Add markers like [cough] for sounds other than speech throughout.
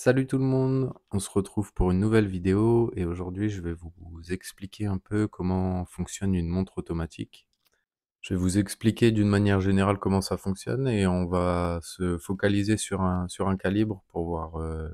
Salut tout le monde, on se retrouve pour une nouvelle vidéo et aujourd'hui je vais vous expliquer un peu comment fonctionne une montre automatique. Je vais vous expliquer d'une manière générale comment ça fonctionne et on va se focaliser sur un, calibre pour voir euh,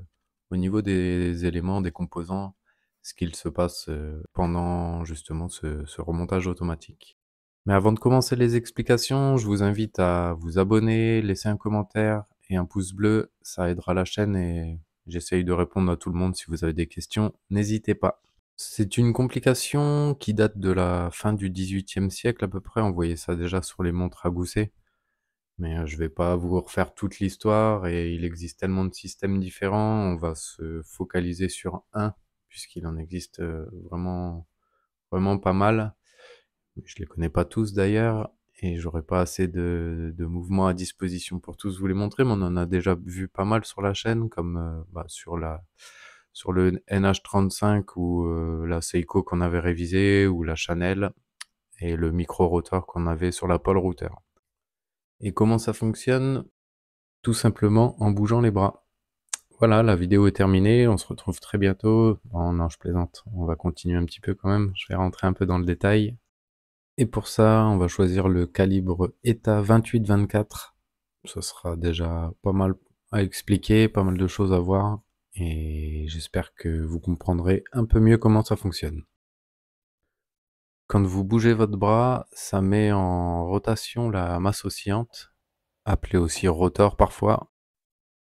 au niveau des éléments, des composants, ce qu'il se passe euh, pendant justement ce, ce remontage automatique. Mais avant de commencer les explications, je vous invite à vous abonner, laisser un commentaire et un pouce bleu, ça aidera la chaîne et J'essaye de répondre à tout le monde si vous avez des questions, n'hésitez pas. C'est une complication qui date de la fin du XVIIIe siècle à peu près, on voyait ça déjà sur les montres à gousset. Mais euh, je vais pas vous refaire toute l'histoire et il existe tellement de systèmes différents, on va se focaliser sur un, puisqu'il en existe euh, vraiment, vraiment pas mal. Je les connais pas tous d'ailleurs, et j'aurais pas assez de, de, mouvements à disposition pour tous vous les montrer, mais on en a déjà vu pas mal sur la chaîne, comme euh, bah, sur la sur le NH35 ou euh, la Seiko qu'on avait révisé, ou la Chanel, et le micro-rotor qu'on avait sur la Paul Router. Et comment ça fonctionne? Tout simplement en bougeant les bras. Voilà, la vidéo est terminée, on se retrouve très bientôt. Oh non, je plaisante, on va continuer un petit peu quand même, je vais rentrer un peu dans le détail. Et pour ça, on va choisir le calibre ETA 28-24. Ce sera déjà pas mal à expliquer, pas mal de choses à voir, et j'espère que vous comprendrez un peu mieux comment ça fonctionne. Quand vous bougez votre bras, ça met en rotation la masse oscillante, appelée aussi rotor parfois,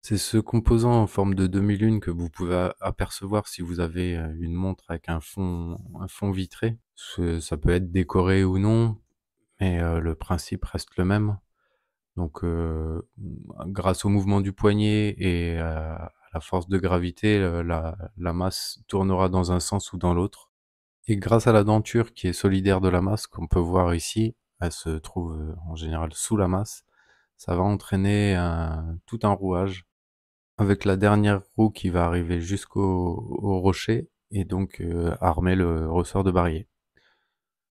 c'est ce composant en forme de demi-lune que vous pouvez apercevoir si vous avez euh, une montre avec un fond, un fond vitré. Ça peut être décoré ou non, mais euh, le principe reste le même. Donc, euh, grâce au mouvement du poignet et à la force de gravité, la, masse tournera dans un sens ou dans l'autre. Et grâce à la denture qui est solidaire de la masse, qu'on peut voir ici, elle se trouve en général sous la masse, ça va entraîner tout un rouage avec la dernière roue qui va arriver jusqu'au rocher et donc euh, armer le ressort de barillet.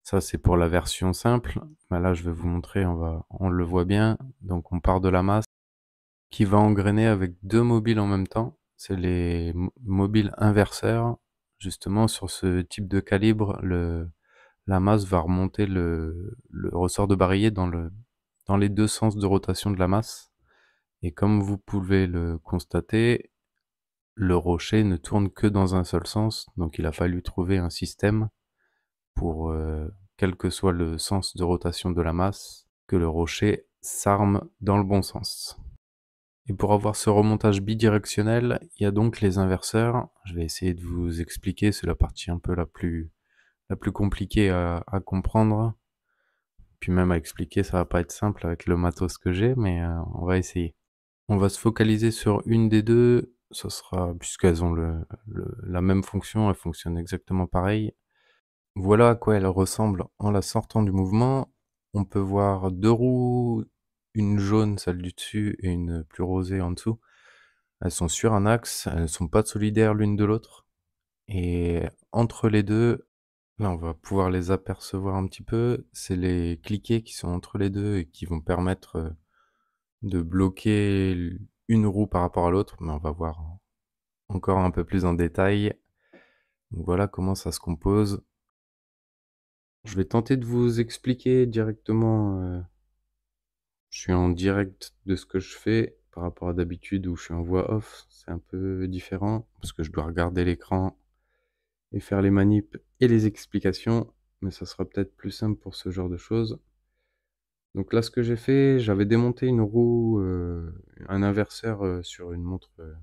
Ça c'est pour la version simple. Bah, là je vais vous montrer, on, va, on le voit bien. Donc on part de la masse qui va engrainer avec deux mobiles en même temps. C'est les mobiles inverseurs. Justement sur ce type de calibre, la masse va remonter le, ressort de barillet dans, le, dans les deux sens de rotation de la masse. Et comme vous pouvez le constater, le rocher ne tourne que dans un seul sens, donc il a fallu trouver un système pour, euh, quel que soit le sens de rotation de la masse, que le rocher s'arme dans le bon sens. Et pour avoir ce remontage bidirectionnel, il y a donc les inverseurs. Je vais essayer de vous expliquer, c'est la partie un peu la plus, la plus compliquée à, comprendre. Puis même à expliquer, ça va pas être simple avec le matos que j'ai, mais euh, on va essayer. On va se focaliser sur une des deux, sera, puisqu'elles ont la même fonction, elles fonctionnent exactement pareil. Voilà à quoi elles ressemblent en la sortant du mouvement. On peut voir deux roues, une jaune, celle du dessus, et une plus rosée en dessous. Elles sont sur un axe, elles sont pas solidaires l'une de l'autre. Et entre les deux, là on va pouvoir les apercevoir un petit peu, c'est les cliquets qui sont entre les deux et qui vont permettre euh, de bloquer une roue par rapport à l'autre, mais on va voir encore un peu plus en détail. voilà comment ça se compose. Je vais tenter de vous expliquer directement. Euh, je suis en direct de ce que je fais par rapport à d'habitude où je suis en voix off. C'est un peu différent parce que je dois regarder l'écran et faire les manips et les explications, mais ça sera peut-être plus simple pour ce genre de choses. Donc là, ce que j'ai fait, j'avais démonté une roue, euh, un inverseur euh, sur une montre euh,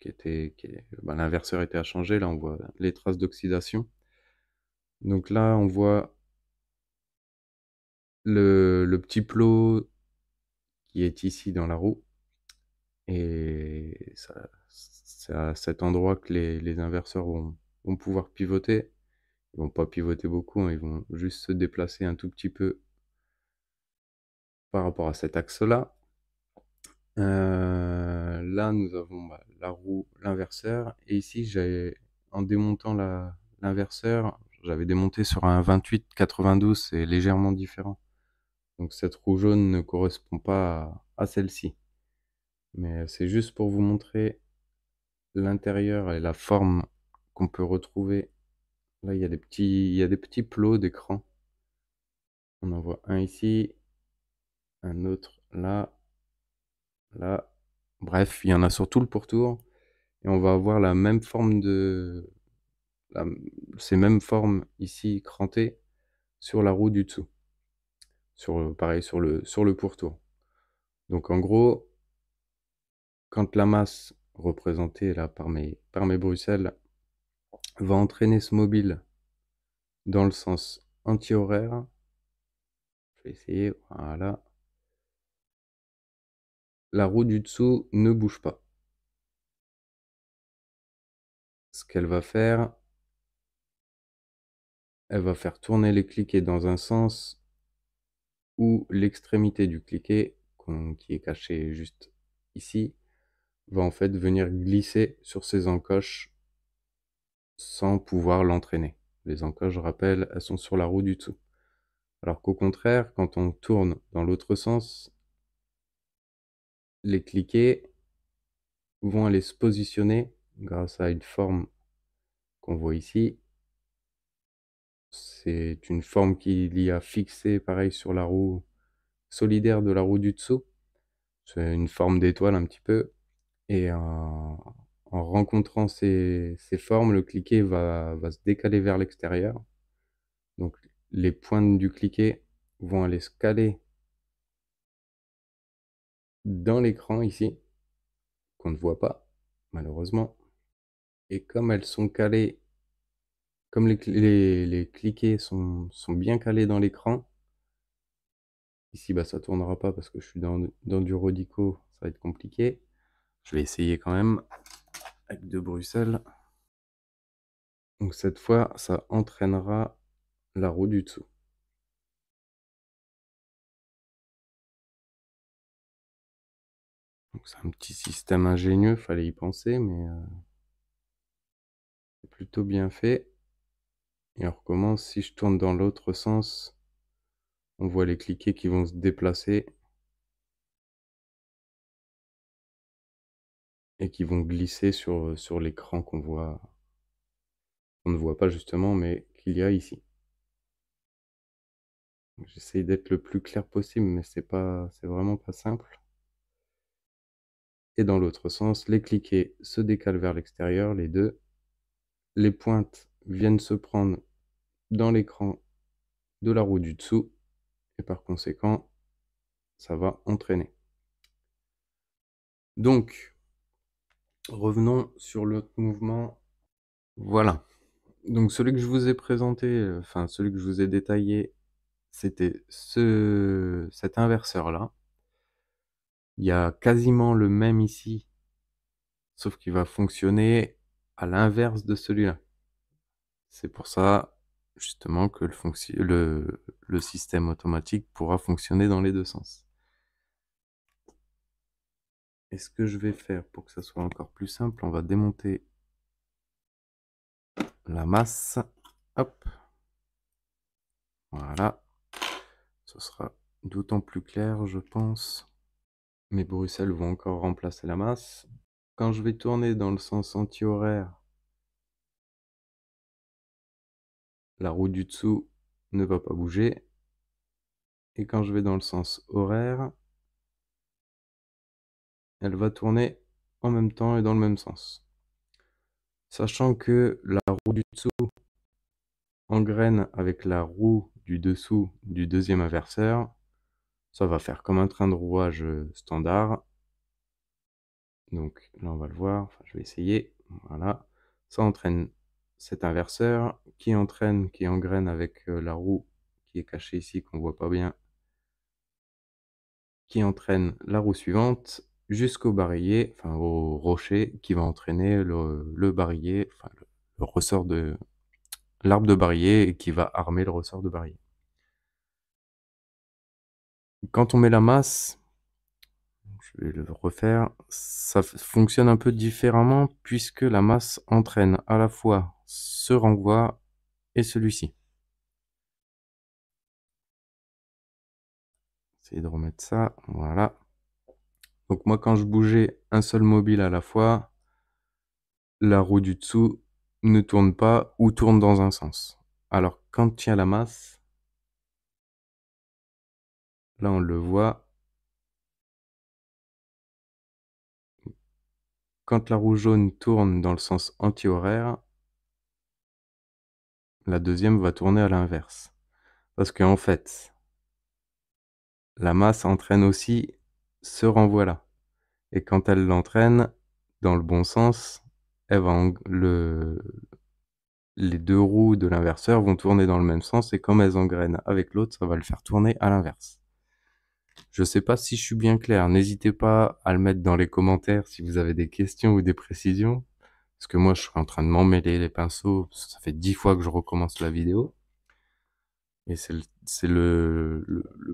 qui était, bah, l'inverseur était à changer. Là, on voit les traces d'oxydation. Donc là, on voit le, petit plot qui est ici dans la roue. Et c'est à cet endroit que les, inverseurs vont, vont, pouvoir pivoter. Ils vont pas pivoter beaucoup, hein, ils vont juste se déplacer un tout petit peu par rapport à cet axe-là. Euh, là, nous avons bah, la roue, l'inverseur. Et ici, j'ai, en démontant l'inverseur, j'avais démonté sur un 28-92, c'est légèrement différent. Donc cette roue jaune ne correspond pas à, celle-ci. Mais c'est juste pour vous montrer l'intérieur et la forme qu'on peut retrouver. Là, il y a des petits, il y a des petits plots d'écran. On en voit un ici, un autre là, là. Bref, il y en a sur tout le pourtour. Et on va avoir la même forme de... ces mêmes formes ici crantées sur la roue du dessous. Sur, pareil, sur le, sur le pourtour. Donc en gros, quand la masse représentée là par mes, par mes Bruxelles va entraîner ce mobile dans le sens anti-horaire, je vais essayer, voilà. La roue du dessous ne bouge pas. Ce qu'elle va faire, elle va faire tourner les cliquets dans un sens où l'extrémité du cliquet, qui est caché juste ici, va en fait venir glisser sur ces encoches sans pouvoir l'entraîner. Les encoches, je rappelle, elles sont sur la roue du dessous. Alors qu'au contraire, quand on tourne dans l'autre sens, les cliquets vont aller se positionner grâce à une forme qu'on voit ici. C'est une forme qu'il y a fixée pareil sur la roue solidaire de la roue du dessous. C'est une forme d'étoile un petit peu. Et en, rencontrant ces, formes, le cliquet va, va se décaler vers l'extérieur. Donc les pointes du cliquet vont aller se caler dans l'écran ici, qu'on ne voit pas, malheureusement. Et comme elles sont calées, comme les, cliquets sont, sont, bien calés dans l'écran, ici bah ça tournera pas parce que je suis dans, dans du Rodico, ça va être compliqué. Je vais essayer quand même avec de Bruxelles. Donc cette fois, ça entraînera la roue du dessous. C'est un petit système ingénieux, fallait y penser, mais euh, c'est plutôt bien fait. Et on recommence, si je tourne dans l'autre sens, on voit les cliquets qui vont se déplacer et qui vont glisser sur, sur l'écran qu'on voit, on ne voit pas justement, mais qu'il y a ici. J'essaye d'être le plus clair possible, mais c'est pas, c'est vraiment pas simple. Et dans l'autre sens, les cliquets se décalent vers l'extérieur, les deux. Les pointes viennent se prendre dans l'écran de la roue du dessous, et par conséquent, ça va entraîner. Donc, revenons sur l'autre mouvement. Voilà. Donc celui que je vous ai présenté, enfin celui que je vous ai détaillé c'était ce, cet inverseur-là. Il y a quasiment le même ici, sauf qu'il va fonctionner à l'inverse de celui-là. C'est pour ça, justement, que le, système automatique pourra fonctionner dans les deux sens. Et ce que je vais faire pour que ça soit encore plus simple, on va démonter la masse. Hop. Voilà. Ce sera d'autant plus clair, je pense. Mes Bruxelles vont encore remplacer la masse. Quand je vais tourner dans le sens anti-horaire, la roue du dessous ne va pas bouger. Et quand je vais dans le sens horaire, elle va tourner en même temps et dans le même sens. Sachant que la roue du dessous engraine avec la roue du dessous du deuxième inverseur. Ça va faire comme un train de rouage euh, standard. Donc là, on va le voir. Je vais essayer. Voilà. Ça entraîne cet inverseur qui entraîne, qui engraine avec euh, la roue qui est cachée ici, qu'on voit pas bien, qui entraîne la roue suivante jusqu'au barillet, enfin au rocher qui va entraîner le, le barillet, enfin le ressort de, l'arbre de barillet qui va armer le ressort de barillet. Quand on met la masse, je vais le refaire, ça fonctionne un peu différemment puisque la masse entraîne à la fois ce renvoi et celui-ci. Essayer de remettre ça, voilà. Donc moi quand je bougeais un seul mobile à la fois, la roue du dessous ne tourne pas ou tourne dans un sens. Alors quand il y a la masse, là on le voit, quand la roue jaune tourne dans le sens anti-horaire, la deuxième va tourner à l'inverse. Parce qu'en fait, la masse entraîne aussi ce renvoi-là. Et quand elle l'entraîne dans le bon sens, les deux roues de l'inverseur vont tourner dans le même sens et comme elles engrainent avec l'autre, ça va le faire tourner à l'inverse. Je sais pas si je suis bien clair, n'hésitez pas à le mettre dans les commentaires si vous avez des questions ou des précisions, parce que moi je suis en train de m'emmêler les pinceaux, ça fait dix fois que je recommence la vidéo. Et c'est le,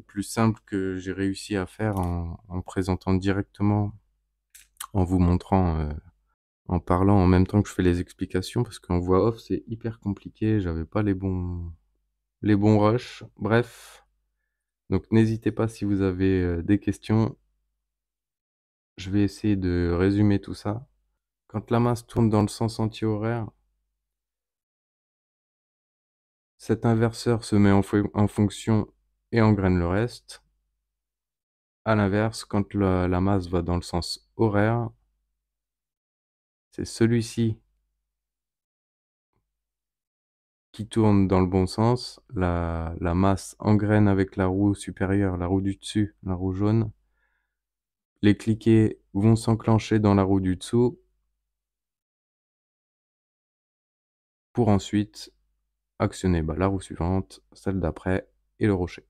plus simple que j'ai réussi à faire en, en, présentant directement, en vous montrant euh, en parlant en même temps que je fais les explications parce qu'en voix off c'est hyper compliqué, j'avais pas les bons les bons rushs. Bref, donc n'hésitez pas si vous avez euh, des questions. Je vais essayer de résumer tout ça. Quand la masse tourne dans le sens anti-horaire, cet inverseur se met en, fonction et engraine le reste. A l'inverse, quand la masse va dans le sens horaire, c'est celui-ci qui tourne dans le bon sens, la, masse engraine avec la roue supérieure, la roue du dessus, la roue jaune. Les cliquets vont s'enclencher dans la roue du dessous pour ensuite actionner bah, la roue suivante, celle d'après et le rocher.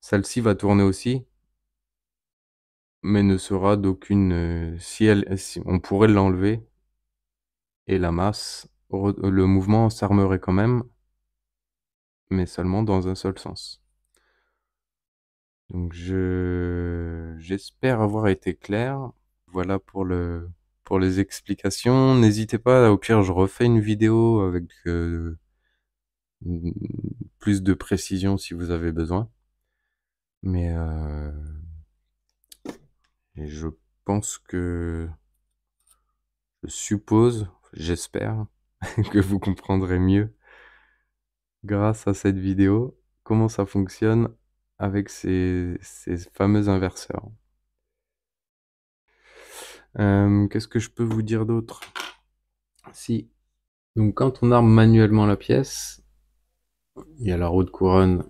Celle-ci va tourner aussi, mais ne sera d'aucune... Euh, si elle, si on pourrait l'enlever, et la masse, le mouvement s'armerait quand même, mais seulement dans un seul sens. Donc je j'espère avoir été clair. Voilà pour le pour les explications. N'hésitez pas, au pire je refais une vidéo avec euh, plus de précision si vous avez besoin. Mais euh, je pense que, je suppose, j'espère, [laughs] que vous comprendrez mieux, grâce à cette vidéo, comment ça fonctionne avec ces, fameux inverseurs. Euh, qu'est-ce que je peux vous dire d'autre? Si, donc quand on arme manuellement la pièce, il y a la roue de couronne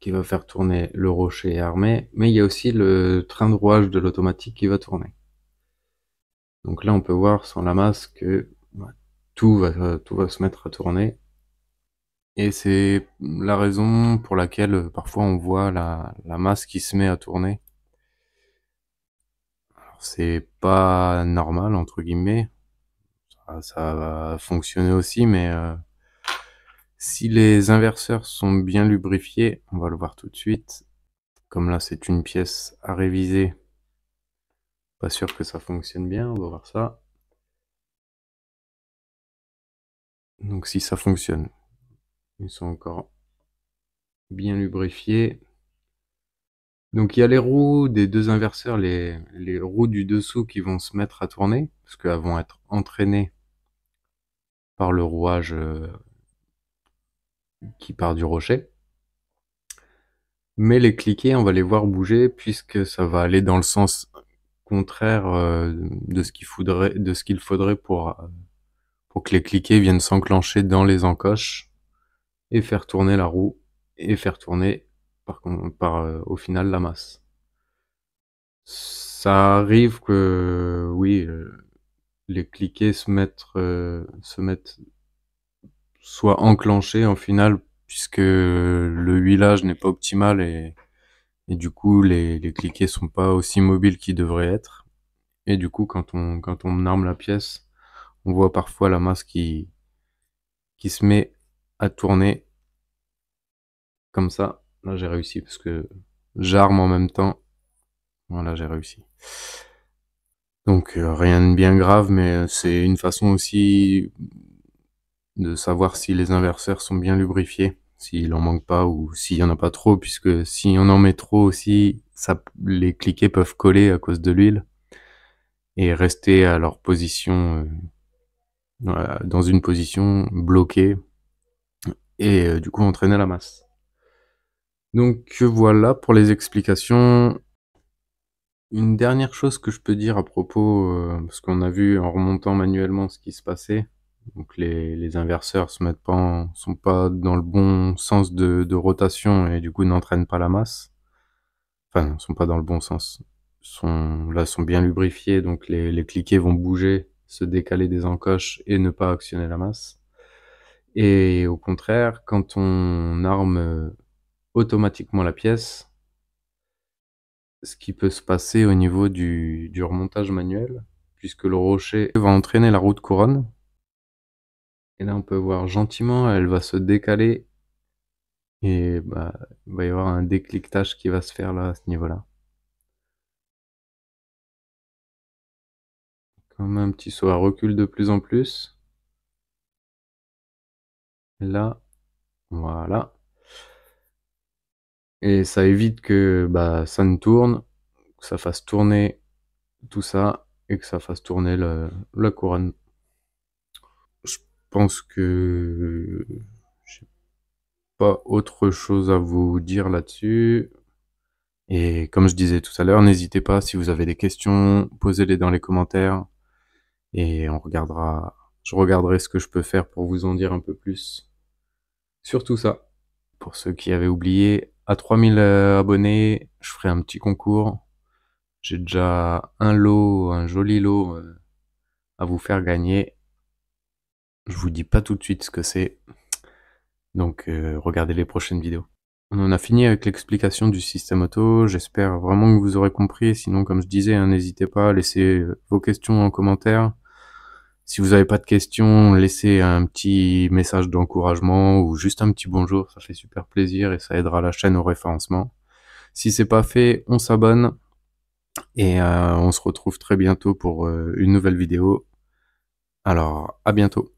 qui va faire tourner le rocher armé, mais il y a aussi le train de rouage de l'automatique qui va tourner. Donc là, on peut voir sans la masse que tout, va, tout va se mettre à tourner. Et c'est la raison pour laquelle euh, parfois on voit la, la masse qui se met à tourner. C'est pas normal, entre guillemets. Ça, va fonctionner aussi, mais euh, si les inverseurs sont bien lubrifiés, on va le voir tout de suite. Comme là, c'est une pièce à réviser. Pas sûr que ça fonctionne bien, on va voir ça. Donc si ça fonctionne, ils sont encore bien lubrifiés. Donc il y a les roues des deux inverseurs, les, roues du dessous qui vont se mettre à tourner, parce qu'elles vont être entraînées par le rouage euh, qui part du rocher. Mais les cliquets, on va les voir bouger puisque ça va aller dans le sens contraire euh, de ce qu'il faudrait, de ce qu'il faudrait pour, euh, pour que les cliquets viennent s'enclencher dans les encoches et faire tourner la roue et faire tourner par, euh, au final la masse. Ça arrive que oui, les cliquets se mettent, se mettent soit enclenché en final puisque le huilage n'est pas optimal et, et du coup les, les cliquets sont pas aussi mobiles qu'ils devraient être. Et du coup quand on, quand on arme la pièce, on voit parfois la masse qui, se met à tourner comme ça. Là j'ai réussi parce que j'arme en même temps. Voilà j'ai réussi. Donc euh, rien de bien grave mais c'est une façon aussi de savoir si les inverseurs sont bien lubrifiés, s'il en manque pas ou s'il y en a pas trop, puisque si on en met trop aussi, les cliquets peuvent coller à cause de l'huile et rester à leur position euh, dans une position bloquée et euh, du coup entraîner la masse. Donc voilà pour les explications. Une dernière chose que je peux dire à propos, euh, parce qu'on a vu en remontant manuellement ce qui se passait, donc les, inverseurs se mettent pas sont pas dans le bon sens de, rotation et du coup n'entraînent pas la masse. Enfin, sont pas dans le bon sens. Là, sont bien lubrifiés, donc les cliquets vont bouger, se décaler des encoches et ne pas actionner la masse. Et au contraire, quand on arme automatiquement la pièce, ce qui peut se passer au niveau du, remontage manuel, puisque le rocher va entraîner la route couronne. Et là, on peut voir gentiment, elle va se décaler et bah, il va y avoir un décliquetage qui va se faire là, à ce niveau-là. Comme un petit saut à recul de plus en plus. Là, voilà. Et ça évite que bah, ça ne tourne, que ça fasse tourner tout ça et que ça fasse tourner le, la couronne. Je pense que j'ai pas autre chose à vous dire là-dessus. Et comme je disais tout à l'heure, n'hésitez pas si vous avez des questions, posez-les dans les commentaires et on regardera, je regarderai ce que je peux faire pour vous en dire un peu plus sur tout ça. Pour ceux qui avaient oublié, à 3000 euh, abonnés, je ferai un petit concours. J'ai déjà un lot, un joli lot euh, à vous faire gagner. Je vous dis pas tout de suite ce que c'est. Donc euh, regardez les prochaines vidéos. On en a fini avec l'explication du système auto. J'espère vraiment que vous aurez compris. Sinon, comme je disais, hein, n'hésitez pas à laisser vos questions en commentaire. Si vous n'avez pas de questions, laissez un petit message d'encouragement ou juste un petit bonjour, ça fait super plaisir et ça aidera la chaîne au référencement. Si c'est pas fait, on s'abonne et euh, on se retrouve très bientôt pour euh, une nouvelle vidéo. Alors, à bientôt.